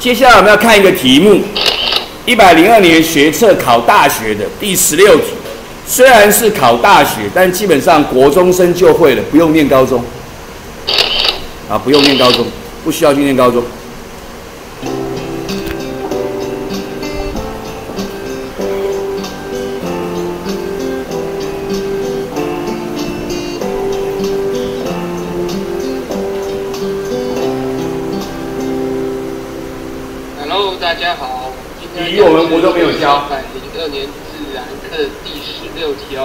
接下来我们要看一个题目，一百零二年学测考大学的第十六题。虽然是考大学，但基本上国中生就会了，不用念高中。啊，不用念高中，不需要去念高中。Hello，大家好。第一，我们国中没有教。百零二年自然课第十六题哦。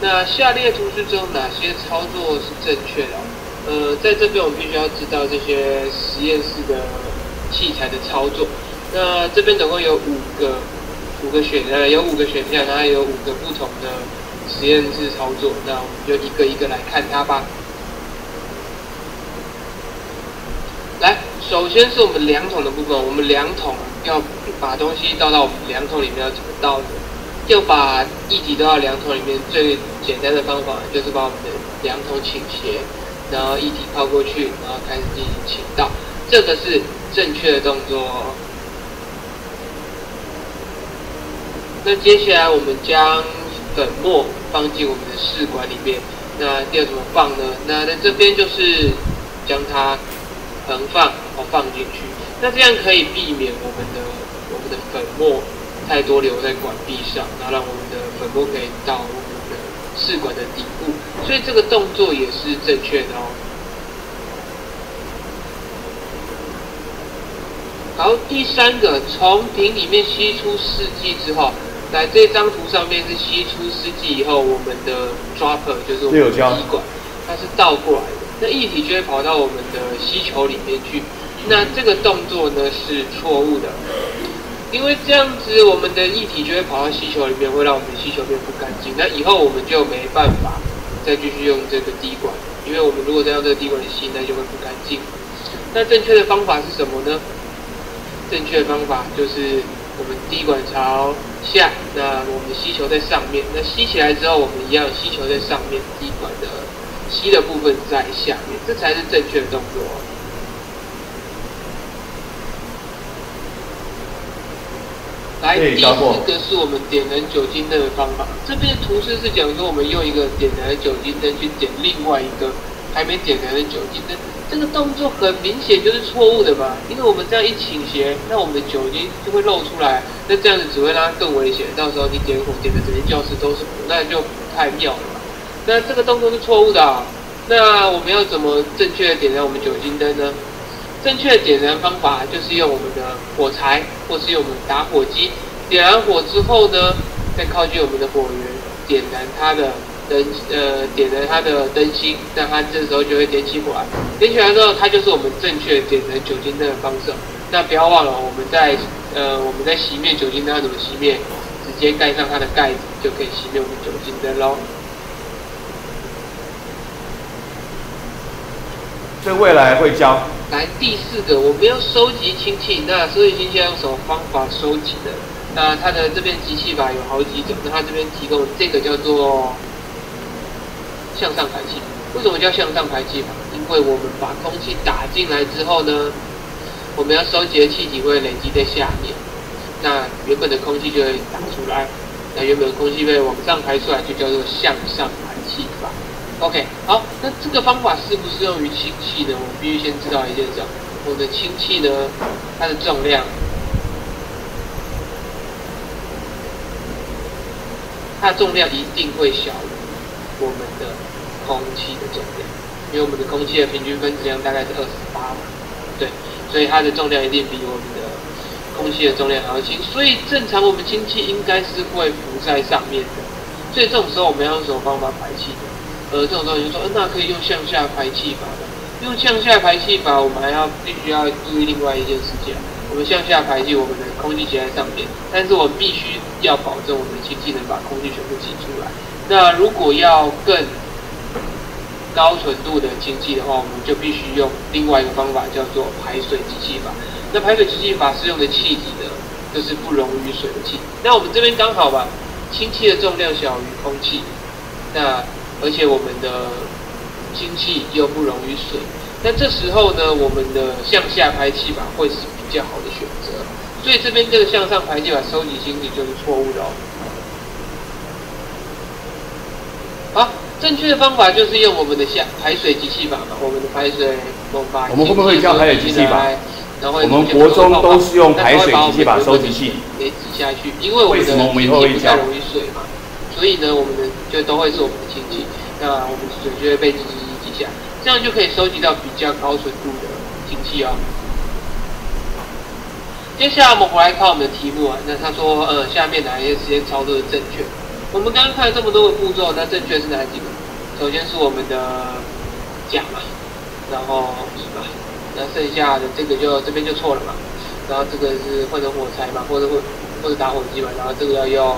那下列图示中哪些操作是正确的？呃，在这边我们必须要知道这些实验室的器材的操作。那这边总共有五个五个选呃有五个选项，然后有五个不同的实验室操作。那我们就一个一个来看它吧。首先是我们量筒的部分，我们量筒要把东西倒到我们量筒里面要怎么倒呢？要把液体倒到量筒里面，最简单的方法就是把我们的量筒倾斜，然后液体泡过去，然后开始进行倾倒，这个是正确的动作。那接下来我们将粉末放进我们的试管里面，那要怎么放呢？那在这边就是将它。横放，然后放进去，那这样可以避免我们的我们的粉末太多留在管壁上，然后让我们的粉末可以到我们的试管的底部，所以这个动作也是正确的哦。好，第三个，从瓶里面吸出试剂之后，在这张图上面是吸出试剂以后，我们的 dropper 就是我们的滴管，它是倒过来的。那液体就会跑到我们的吸球里面去，那这个动作呢是错误的，因为这样子我们的液体就会跑到吸球里面，会让我们的吸球变不干净。那以后我们就没办法再继续用这个滴管，因为我们如果再用这个滴管吸，那就会不干净。那正确的方法是什么呢？正确的方法就是我们滴管朝下，那我们的吸球在上面。那吸起来之后，我们一样吸球在上面，滴管的。吸的部分在下面，这才是正确的动作。来，第四个是我们点燃酒精灯的方法。这边的图示是讲说，我们用一个点燃的酒精灯去点另外一个还没点燃的酒精灯，这个动作很明显就是错误的吧？因为我们这样一倾斜，那我们的酒精就会漏出来，那这样子只会让它更危险。到时候你点火点的整间教室都是火，那就不太妙了。那这个动作是错误的，那我们要怎么正确的点燃我们酒精灯呢？正确的点燃方法就是用我们的火柴，或是用我们打火机点燃火之后呢，再靠近我们的火源，点燃它的灯，呃，点燃它的灯芯，那它这时候就会点起火来。点起来之后，它就是我们正确点燃酒精灯的方式。那不要忘了，我们在呃我们在熄灭酒精灯要怎么熄灭？直接盖上它的盖子就可以熄灭我们酒精灯喽。所以未来会教。来第四个，我们要收集氢气。那收集氢气要用什么方法收集的？那它的这边集气法有好几种。那它这边提供这个叫做向上排气。为什么叫向上排气法？因为我们把空气打进来之后呢，我们要收集的气体会累积在下面，那原本的空气就会打出来。那原本的空气被往上排出来，就叫做向上排气法。OK，好，那这个方法适不适用于氢气呢？我们必须先知道一件事：我们的氢气呢，它的重量，它的重量一定会小于我们的空气的重量，因为我们的空气的平均分子量大概是二十八嘛，对，所以它的重量一定比我们的空气的重量还要轻，所以正常我们氢气应该是会浮在上面的，所以这种时候我们要用什么方法排气呢？呃，这种时候就说，嗯，那可以用向下排气法的。用向下排气法，我们还要必须要注意另外一件事情。我们向下排气，我们的空气挤在上面，但是我必须要保证我们的氢气能把空气全部挤出来。那如果要更高纯度的氢气的话，我们就必须用另外一个方法，叫做排水集气法。那排水集气法是用的气体的，就是不溶于水的气。那我们这边刚好吧，氢气的重量小于空气，那。而且我们的氢气又不溶于水，那这时候呢，我们的向下排气法会是比较好的选择。所以这边这个向上排气法收集心理就是错误的哦。好，正确的方法就是用我们的下排水机器法嘛，我们的排水我们会不会教排水机器法？我们国中都是用排水机器法收集器给挤下去，因为我们的机器不太容易水嘛，所以呢，我们的就都会是我们的氢气，那我们水就会被挤挤挤挤下，这样就可以收集到比较高纯度的氢气哦。接下来我们回来看我们的题目啊，那他说呃，下面哪一些时间操作是正确？我们刚刚看了这么多的步骤，那正确是哪几个？首先是我们的甲嘛，然后乙嘛，那剩下的这个就这边就错了嘛。然后这个是换成火柴嘛，或者或或者打火机嘛，然后这个要用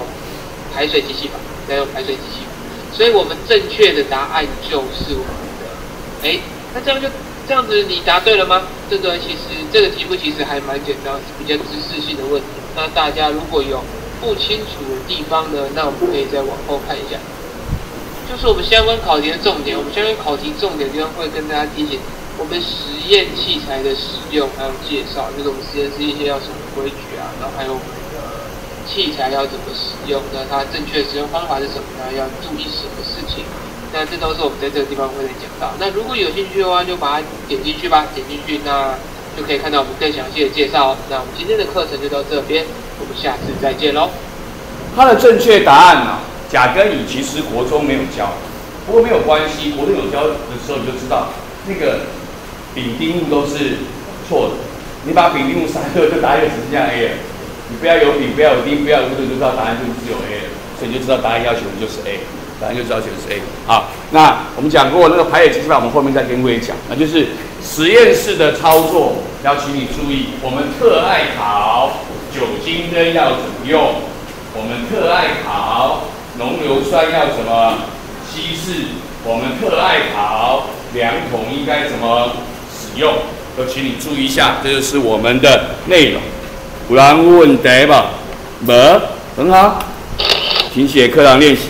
排水机器法，要用排水机器。所以我们正确的答案就是我们的，哎，那这样就这样子，你答对了吗？这个其实这个题目其实还蛮简单，是比较知识性的问题。那大家如果有不清楚的地方呢，那我们可以再往后看一下，就是我们相关考题的重点。我们相关考题重点地方会跟大家提醒我们实验器材的使用，还有介绍，就是我们实验室一些要什么规矩啊，然后还有器材要怎么使用，那它正确的使用方法是什么呢？要注意什么事情？那这都是我们在这个地方会再讲到。那如果有兴趣的话，就把它点进去吧，点进去那就可以看到我们更详细的介绍。那我们今天的课程就到这边。我们下次再见喽。它的正确答案呢？甲跟乙其实国中没有教，不过没有关系，国中有教的时候你就知道，那个丙丁目都是错的。你把丙丁目删掉，就答案只剩下 A 了。你不要有丙，不要有丁，不要有这个，就知道答案就是只有 A 了。所以你就知道答案要求的就是 A，答案就知道求的是 A。好，那我们讲过那个排列机器法，我们后面再跟各位讲，那就是实验室的操作要请你注意，我们特爱考。酒精灯要怎么用？我们特爱考浓硫酸要怎么稀释？我们特爱考两桶应该怎么使用？都请你注意一下，这就是我们的内容。不然问题吧？没，很好，请写课堂练习。